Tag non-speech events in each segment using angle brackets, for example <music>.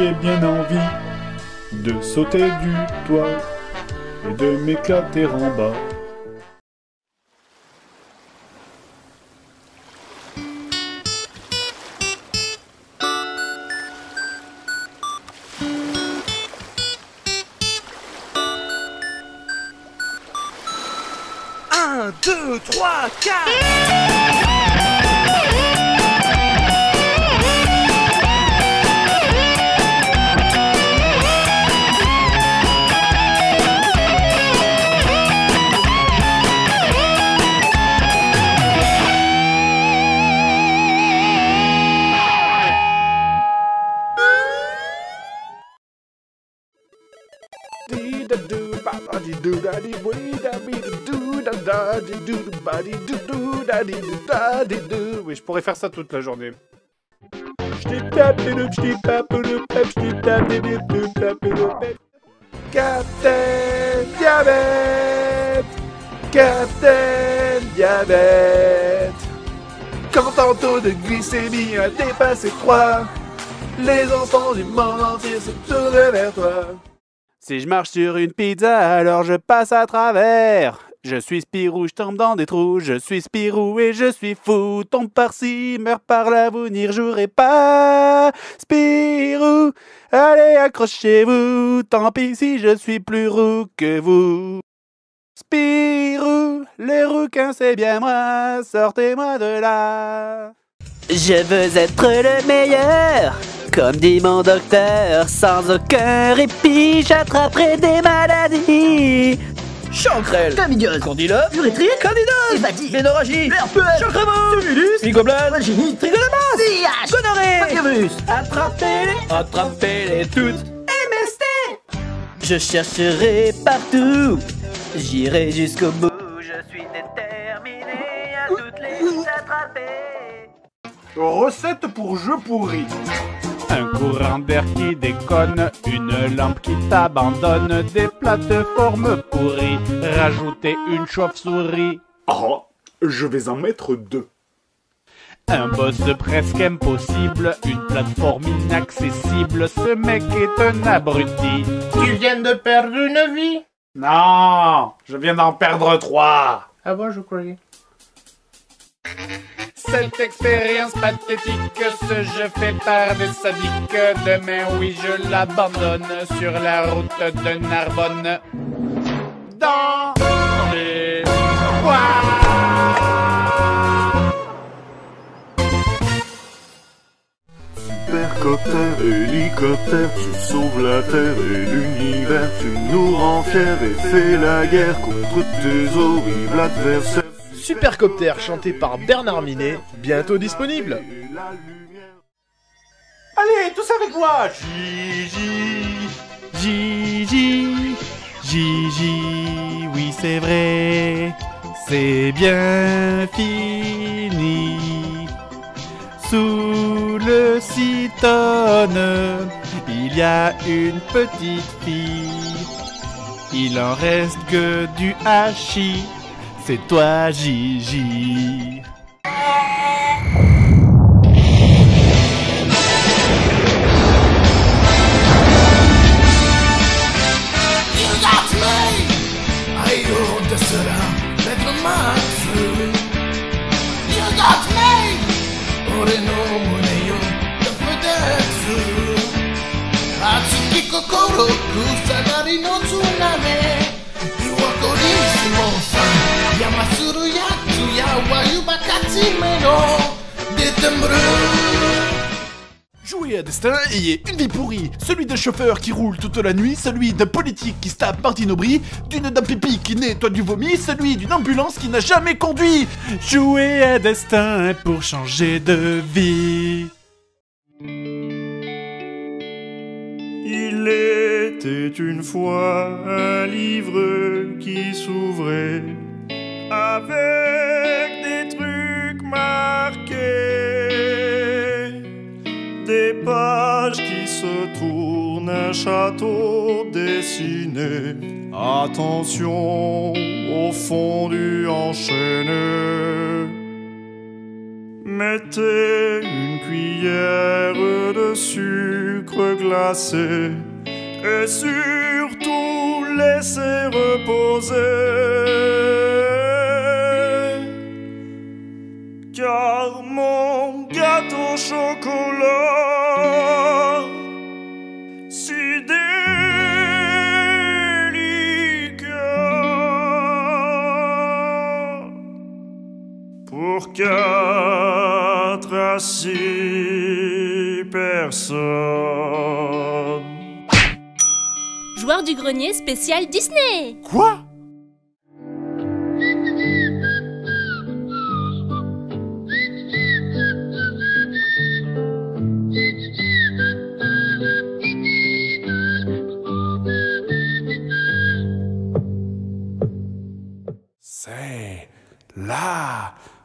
J'ai bien envie de sauter du toit et de m'éclater en bas. Oui, je pourrais faire ça toute la journée. Captain Diabète Captain Diabète Quand ton taux de glycémie a dépassé 3, les enfants du monde entier se tournent vers toi. Si je marche sur une pizza, alors je passe à travers. Je suis Spirou, je tombe dans des trous. Je suis Spirou et je suis fou. Tombe par-ci, meurt par-là, vous n'y rejouerez pas. Spirou, allez accrochez-vous. Tant pis si je suis plus roux que vous. Spirou, les rouquins c'est bien moi. Sortez-moi de là. Je veux être le meilleur, comme dit mon docteur, sans aucun répit, j'attraperai des maladies. Chancrel Chlamydiose, Candila urétrite, Candidose hépatite, Ménorragie herpès, Chancremous syphilis, Mycoplasme vaginites, Trichomonas VIH, Gonorrhée. Papillovirus, Attrapez-les Attrapez-les toutes. Je chercherai partout, j'irai jusqu'au bout. Je suis déterminé Recette pour jeu pourri. Un courant d'air qui déconne, une lampe qui t'abandonne, des plateformes pourries, rajouter une chauve-souris. Ah, je vais en mettre deux. Un boss presque impossible, une plateforme inaccessible, ce mec est un abruti. Tu viens de perdre une vie? Non, je viens d'en perdre trois. Ah bon, je croyais. Cette expérience pathétique, ce jeu fait par des sadiques. Demain, oui, je l'abandonne sur la route de Narbonne. Dans les bois. Supercoptère, hélicoptère, tu sauves la terre et l'univers, tu nous rends fiers et fais la guerre contre tes horribles adversaires. Supercopter chanté par Bernard Minet, bientôt disponible Allez, tous avec moi Gigi, Gigi, Gigi, oui c'est vrai, c'est bien fini. Sous le citone, il y a une petite fille. Il en reste que du hachis, c'est toi Gigi. Jouer à destin, ayez une vie pourrie, celui d'un chauffeur qui roule toute la nuit, celui d'un politique qui se Martine Aubry, d'une d'un pipi qui nettoie du vomi, celui d'une ambulance qui n'a jamais conduit. Jouer à destin pour changer de vie. Il était une fois un livre qui s'ouvrait avec des trucs marqués, des pages qui se tournent, un château dessiné. Attention au fond du enchaîné. Mettez une cuillère de sucre glacé et surtout laisser reposer. Car mon chocolat, si délicat, pour quatre à six personnes. Joueur du grenier spécial Disney. Quoi?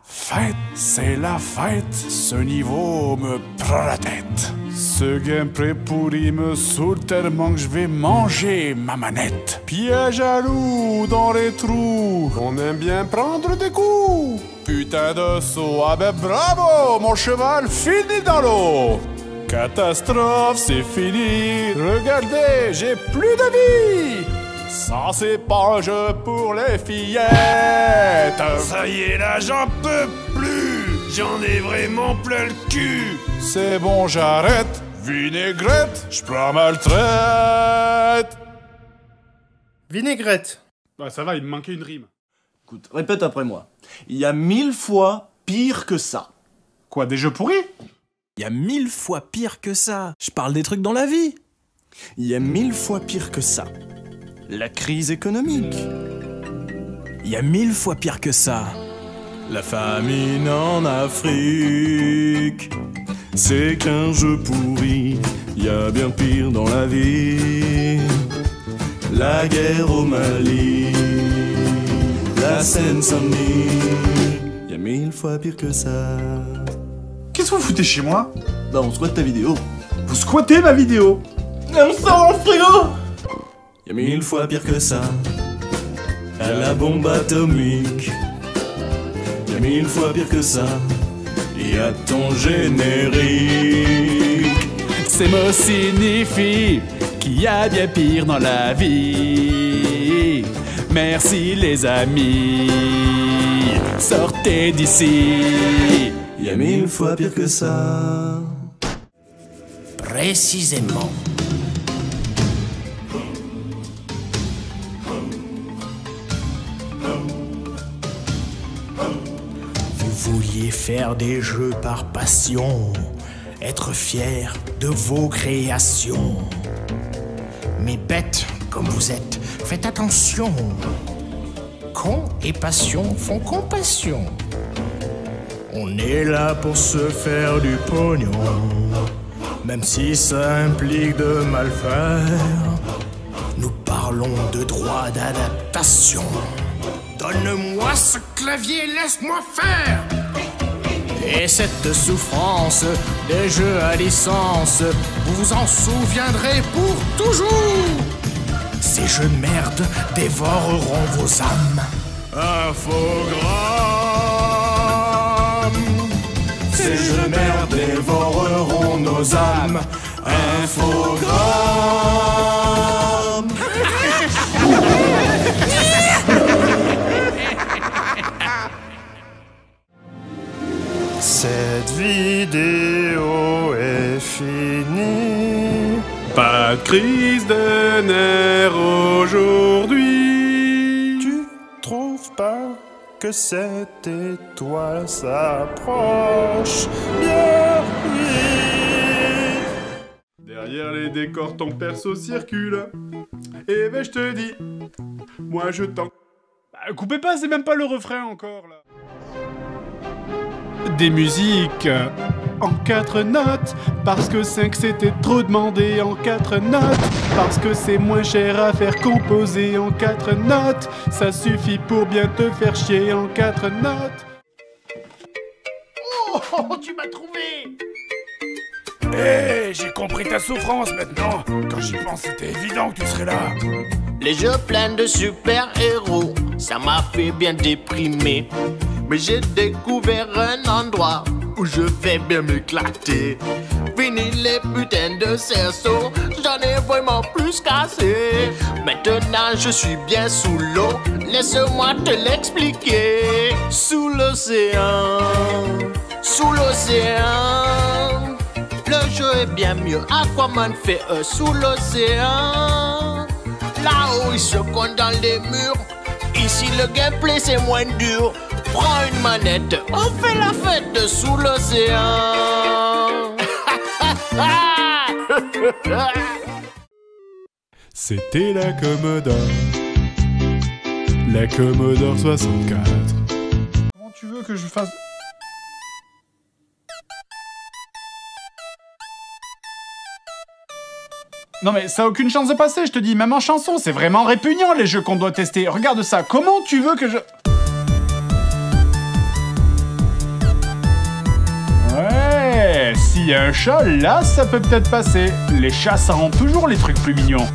Fête, c'est la fête. Ce niveau me prend la tête. Ce gameplay pourri me saoule tellement que je vais manger ma manette. Piège à loup dans les trous, on aime bien prendre des coups. Putain de saut, ah ben bravo, mon cheval finit dans l'eau. Catastrophe, c'est fini. Regardez, j'ai plus de vie. Ça c'est pas un jeu pour les fillettes. Ça y est, là, j'en peux plus. J'en ai vraiment plein le cul. C'est bon, j'arrête. Vinaigrette, je prends. Vinaigrette. Bah ça va, il me manquait une rime. Écoute, répète après moi. Il y a mille fois pire que ça. Quoi, des jeux pourris? Il y a mille fois pire que ça. Je parle des trucs dans la vie. Il y a mille fois pire que ça. La crise économique. Il y a mille fois pire que ça. La famine en Afrique. C'est qu'un jeu pourri, y a bien pire dans la vie. La guerre au Mali, la Seine-Saint-Denis, y a mille fois pire que ça. Qu'est-ce que vous foutez chez moi? Bah on squatte ta vidéo. Vous squattez ma vidéo? On sort le frigo Y a mille fois pire que ça. Y'a la bombe atomique. Y a mille fois pire que ça. Y a ton générique. Ces mots signifient qu'il y a bien pire dans la vie. Merci les amis, sortez d'ici. Y a mille fois pire que ça. Précisément. Faire des jeux par passion, être fier de vos créations. Mais bêtes comme vous êtes, faites attention. Con et passion font compassion. On est là pour se faire du pognon, même si ça implique de mal faire. Nous parlons de droit d'adaptation. Donne-moi ce clavier, laisse-moi faire. Et cette souffrance des jeux à licence, vous vous en souviendrez pour toujours. Ces jeux de merde dévoreront vos âmes. Infogramme. Ces jeux de merde dévoreront nos âmes. Infogramme. Cette vidéo est finie. Pas de crise de nerfs aujourd'hui. Tu trouves pas que cette étoile s'approche? Bien Derrière les décors, ton perso circule. Et ben je te dis, moi je t'en. Bah, coupez pas, c'est même pas le refrain encore là. Des musiques en quatre notes, parce que 5 c'était trop demandé en quatre notes, parce que c'est moins cher à faire composer en quatre notes, ça suffit pour bien te faire chier en quatre notes. Oh, tu m'as trouvé Hé, j'ai compris ta souffrance maintenant. Quand j'y pense, c'était évident que tu serais là. Les jeux pleins de super-héros, ça m'a fait bien déprimer. Mais j'ai découvert un endroit où je vais bien m'éclater. fini les putains de cerceaux. J'en ai vraiment plus cassé. Maintenant je suis bien sous l'eau. Laisse-moi te l'expliquer. Sous l'océan, sous l'océan. Le jeu est bien mieux. Aquaman fait un sous l'océan. Là-haut, il se compte dans les murs. Ici, le gameplay c'est moins dur. Prends une manette, on fait la fête sous l'océan. <laughs> C'était la Commodore. La Commodore 64. Comment tu veux que je fasse Non mais ça a aucune chance de passer, je te dis, même en chanson, c'est vraiment répugnant les jeux qu'on doit tester. Regarde ça, comment tu veux que je... Ouais, s'il y a un chat, là, ça peut peut-être passer. Les chats, ça rend toujours les trucs plus mignons.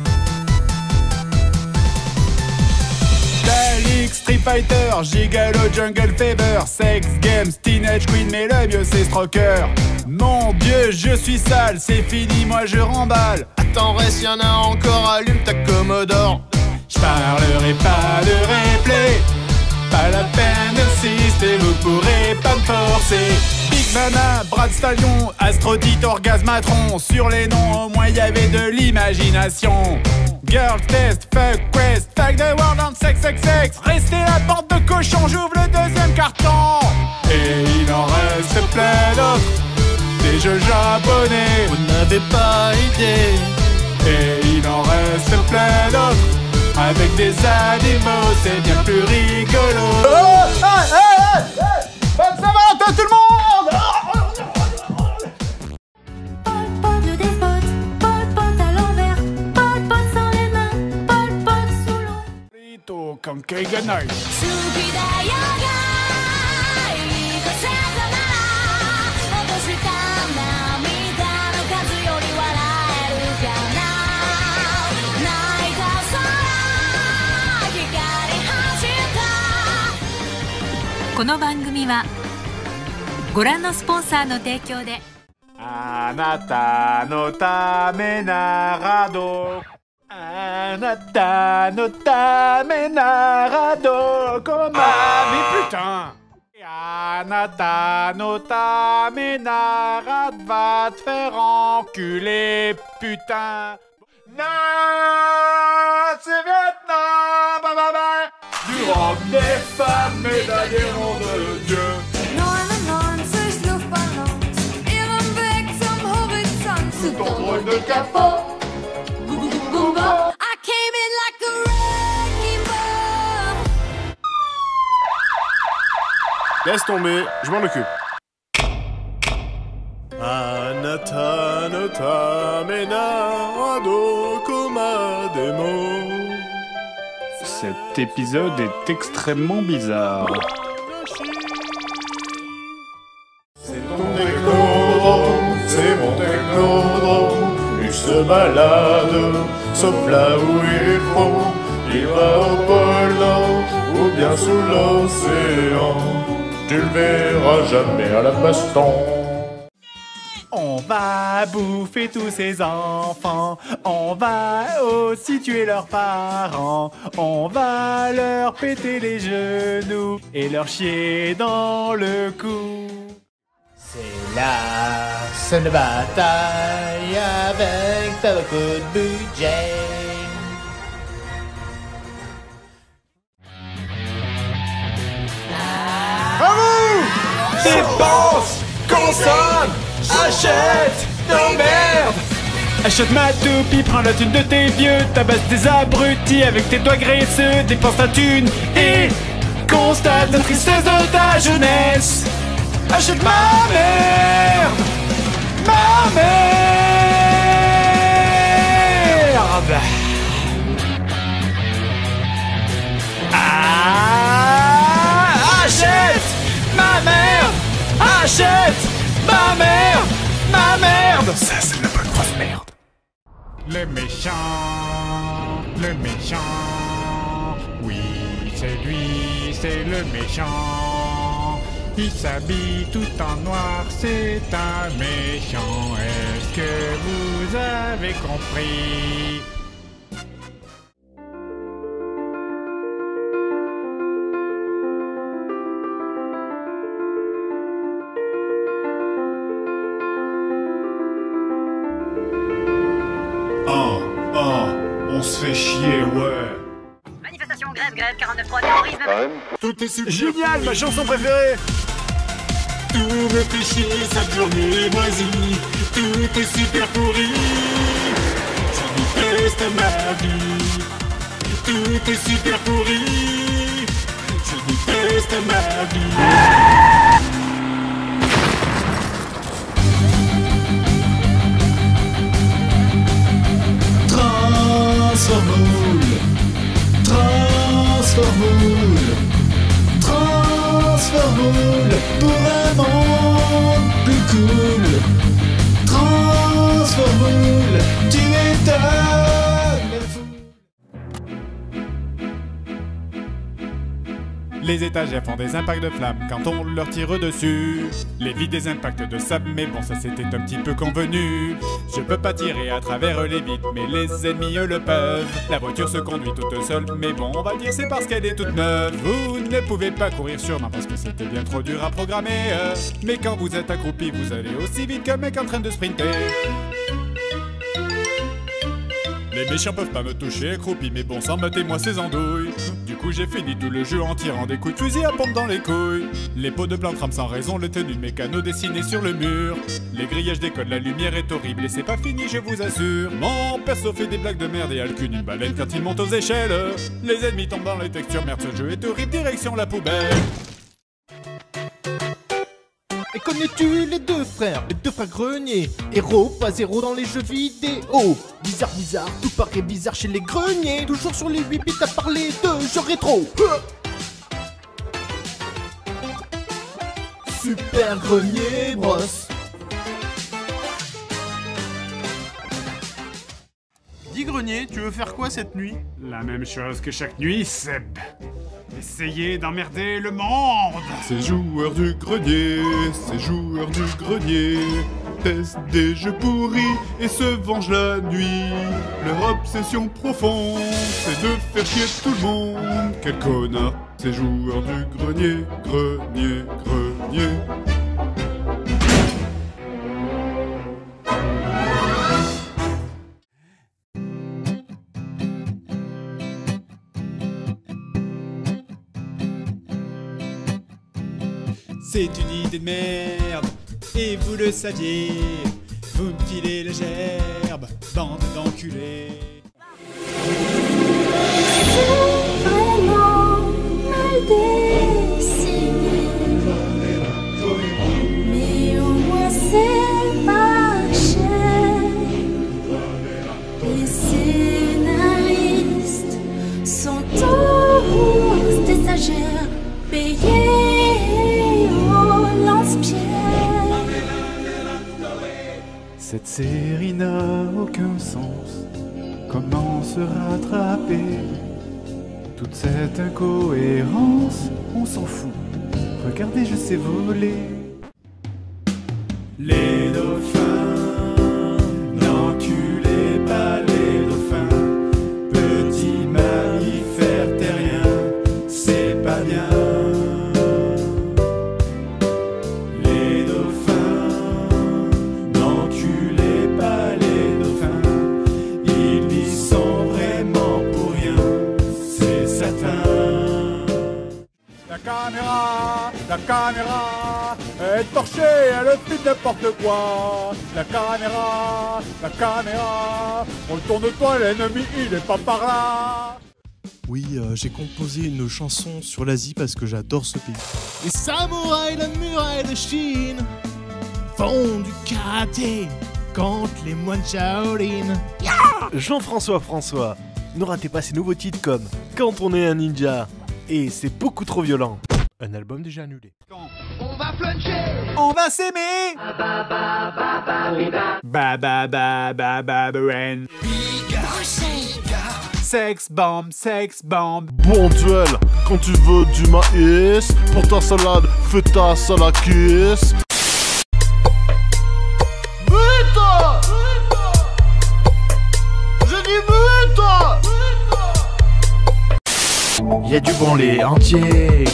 Street Fighter, Gigalo, Jungle Fever, Sex Games, Teenage Queen, mais le mieux c'est Stroker. Mon dieu, je suis sale, c'est fini, moi je remballe. Attends, reste, y'en a encore, allume ta Commodore. Je parlerai pas de replay, pas la peine d'insister, vous pourrez pas me forcer. Big Nana, Brad Stallion, Aphrodite, Orgasmatron, sur les noms au moins y avait de l'imagination. Girl test, fuck quest, fuck the world on sex sex sex. Restez la porte de cochon, j'ouvre le deuxième carton. Et il en reste plein d'autres, des jeux japonais. Vous n'avez pas idée. Et il en reste plein d'autres Avec des animaux c'est bien plus rigolo oh, hey, hey, hey, Bonne Saint-Valentin tout le monde Lito con che ganai 好きだよがいいとせたなら落とした涙の数より笑えるかな泣い。た空光走ったこの番組はご覧のスポンサーの提供で。あなたのためならど Ah, mais putain. Va te faire enculer, putain. Non C'est Vietnam bah, bah, bah. Du rock des femmes médaillées en de Dieu. Tout en drôle de Laisse tomber, je m'en occupe. Cet épisode est extrêmement bizarre. C'est ton technodrome, c'est mon technodrome. Il se balade, sauf là où il faut. Il va au pôle Nord ou bien sous l'océan. Tu le verras jamais à la baston. On va bouffer tous ces enfants, on va aussi tuer leurs parents, on va leur péter les genoux et leur chier dans le cou. C'est la de bataille avec pas beaucoup de budget. Dépense Consomme Achète Non merde Achète ma toupie, prends la thune de tes vieux, tabasse des abrutis avec tes doigts graisseux, dépense ta thune et constate la tristesse de ta jeunesse. Achète ma merde Ma merde Ah Achète ma merde Ma merde. Ça c'est de la bonne grosse merde. Le méchant Le méchant. Oui c'est lui C'est le méchant. Il s'habille tout en noir, c'est un méchant. Est-ce que vous avez compris? Grève, grève, 49.3, terrorisme. Tout est super. Génial, ma chanson préférée Tout me fait chier, cette journée moisie. Tout est super pourri. Je déteste ma vie. Tout est super pourri. Je déteste ma vie. Transformoule pour un monde plus cool. Transformoule, tu étonnes. Les étagères font des impacts de flammes quand on leur tire dessus. Les vides des impacts de sable, mais bon, ça c'était un petit peu convenu. Je peux pas tirer à travers les vides, mais les ennemis le peuvent. La voiture se conduit toute seule, mais bon, on va dire c'est parce qu'elle est toute neuve. Vous ne pouvez pas courir sûrement parce que c'était bien trop dur à programmer. Mais quand vous êtes accroupi, vous allez aussi vite qu'un mec en train de sprinter. Les méchants peuvent pas me toucher accroupi, mais bon sang, mettez-moi ces andouilles. Du coup, j'ai fini tout le jeu en tirant des coups de fusil à pompe dans les couilles. Les pots de plantes rament sans raison, les tenues mécano dessinées sur le mur. Les grillages décodent, la lumière est horrible et c'est pas fini, je vous assure. Mon perso fait des blagues de merde et a le cul d'une baleine quand il monte aux échelles. Les ennemis tombent dans les textures, merde, ce jeu est horrible, direction la poubelle. Et connais-tu les deux frères, les deux frères greniers Héros, pas zéro dans les jeux vidéo. Bizarre, bizarre, tout paraît bizarre chez les greniers. Toujours sur les 8 bits à parler de jeux rétro. Super grenier brosse Dis Grenier, tu veux faire quoi cette nuit? La même chose que chaque nuit, Seb. Essayez d'emmerder le monde Ces joueurs du grenier, ces joueurs du grenier testent des jeux pourris et se vengent la nuit. Leur obsession profonde, c'est de faire chier tout le monde. Quel connard, ces joueurs du grenier, grenier, grenier. C'est une idée de merde, et vous le saviez. Vous me filez la gerbe, bande d'enculés. Série n'a aucun sens. Comment se rattraper? Toute cette incohérence, on s'en fout. Regardez, je sais voler. Caméra est torchée, elle fait n'importe quoi. La caméra, la caméra, retourne-toi, l'ennemi il est pas par là. Oui, euh, j'ai composé une chanson sur l'Asie parce que j'adore ce pays. Les samouraïs de la muraille de Chine font du karaté contre les moines Shaolin. Jean-François François, ne ratez pas ces nouveaux titres comme Quand on est un ninja et C'est beaucoup trop violent. Un album déjà annulé. On va fluncher On va s'aimer Ba ba ba ba ba ba ben. Sex bomb, sex bomb. Bon duel, quand tu veux du maïs, pour ta salade, fais ta salade kiss. Buta Je dis buta Y a du bon lait entier.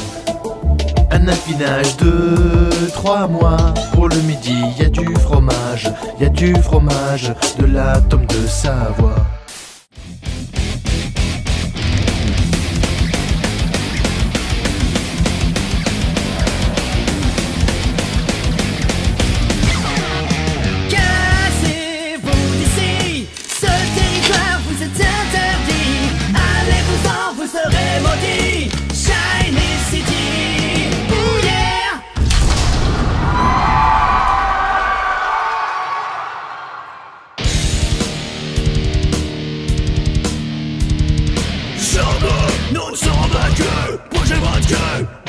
Un affinage de 3 mois. Pour le midi, y a du fromage. Y a du fromage de la tome de Savoie. Nous sommes vaincus Projet vaincu,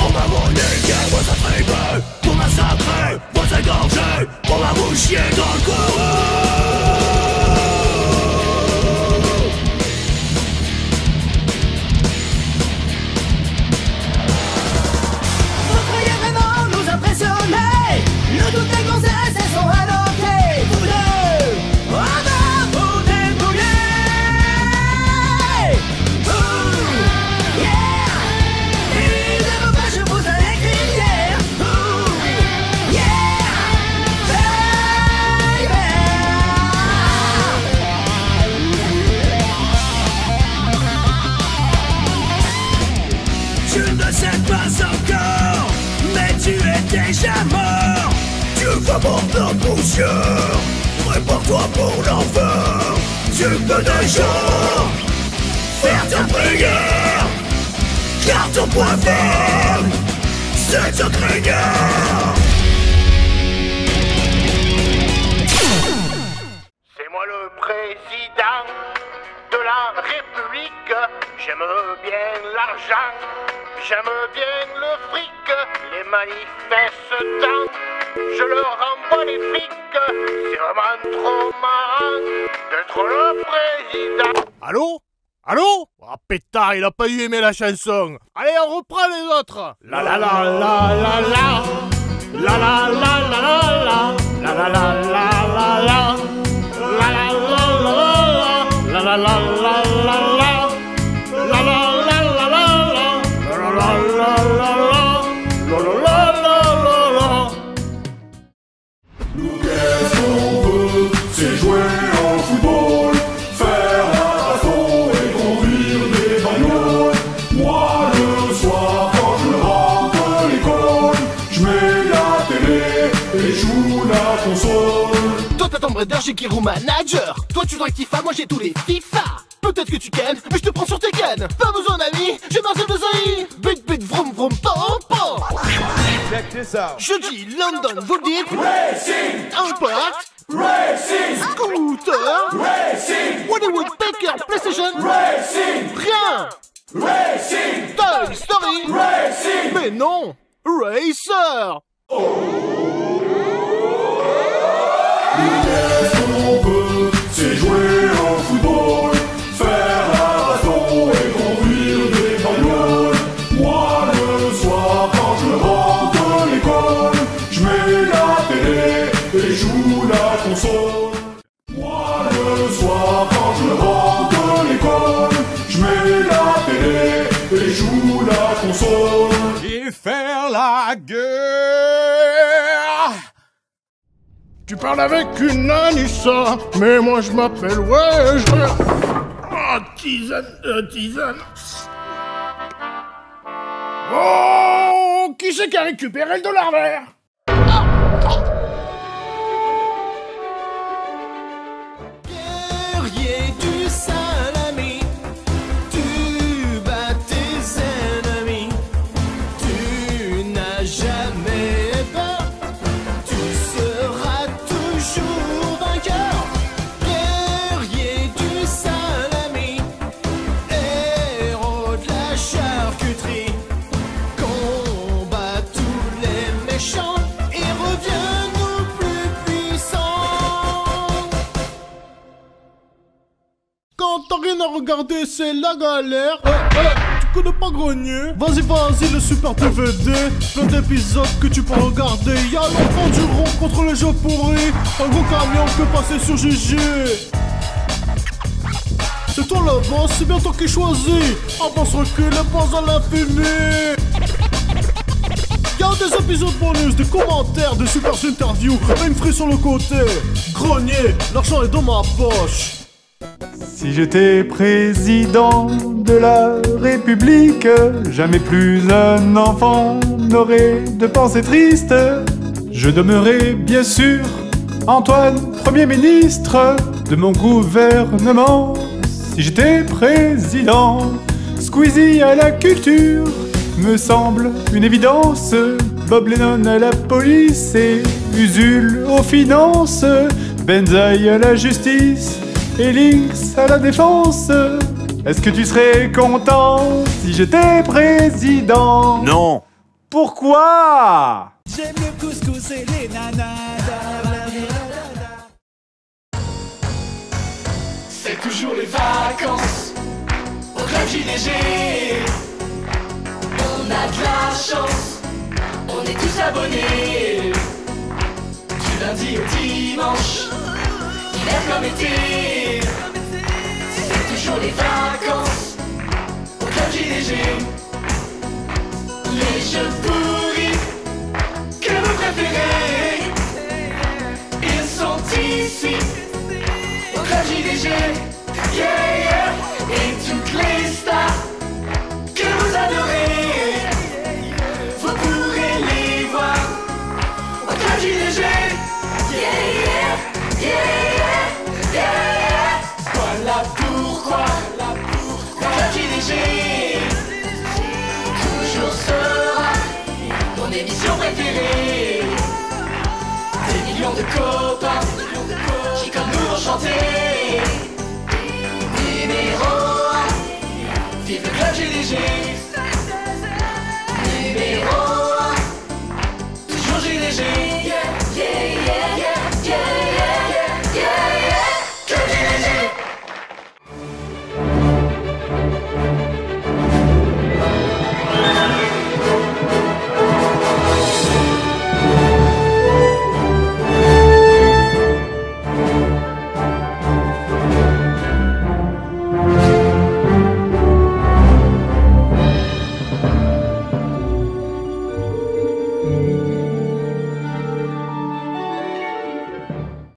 on va vous niquer vos attributs Pour massacrer, vos égorger On va vous chier dans le cou pas encore Mais tu es déjà mort. Tu vas mordre dans poussière Prépare-toi pour l'enfer. Tu peux déjà Faire ta prière Car ton point faible C'est ta crinière J'aime bien l'argent, j'aime bien le fric. Les manifestants, je leur envoie les flics. C'est vraiment trop marrant d'être le président. Allô? Allô? Ah pétard, il a pas eu aimé la chanson. Allez, on reprend les autres. La la la la la la. La la la la la la. La la la la la J'ai Kirou Manager Toi tu dois FIFA, moi j'ai tous les FIFA. Peut-être que tu kennes, mais je te prends sur tes cannes Pas besoin d'amis, j'ai Marcel de Zaï But but vroom vroom pom pom Check this out. Je dis London, vous dites Racing. Impact. Racing. Scooter. Racing. Hollywood Baker PlayStation. Racing. Rien. Racing. Toy Story. Racing. Mais non. Racer. Qu'est-ce c'est jouer au football, faire la raison et conduire des paillols. Moi le soir, quand je rentre de l'école, je mets la télé et joue la console. Moi de soir, quand je rentre de l'école, je mets la télé et joue la console. Et faire la guerre. Tu parles avec une Anissa, mais moi je m'appelle ouais. Oh, tisane, euh, tisane. Oh, qui c'est qui a récupéré le dollar vert? C'est la galère. Eh, eh, tu connais pas Grenier? Vas-y, vas-y, le super DVD. Plein d'épisodes que tu peux regarder. Y'a l'enfant du rond contre les jeux pourris. Un gros camion peut passer sur GG. C'est toi le c'est bien toi qui choisis. Avance, recule, pense à l'infini. Y'a des épisodes bonus, des commentaires, des super interviews, même free sur le côté. Grenier, l'argent est dans ma poche. Si j'étais président de la République, jamais plus un enfant n'aurait de pensée triste. Je demeurais bien sûr Antoine, Premier ministre de mon gouvernement. Si j'étais président, Squeezie à la culture me semble une évidence. Bob Lennon à la police et Usul aux finances. Benzaï à la justice et Lynx à la défense. Est-ce que tu serais content si j'étais président? Non Pourquoi? J'aime le couscous et les nanas. C'est toujours les vacances au club JDG. On a de la chance, on est tous abonnés. Du lundi au dimanche, C'est toujours les vacances au club JDG. Les jeux pourris que vous préférez, ils sont ici au club JDG. Yeah, yeah. Et toutes les stars émission préférée. Des millions de copains, qui comme nous ont chanté. Numéro 1, vive le club GDG. Numéro 1, toujours GDG. Yeah, yeah, yeah.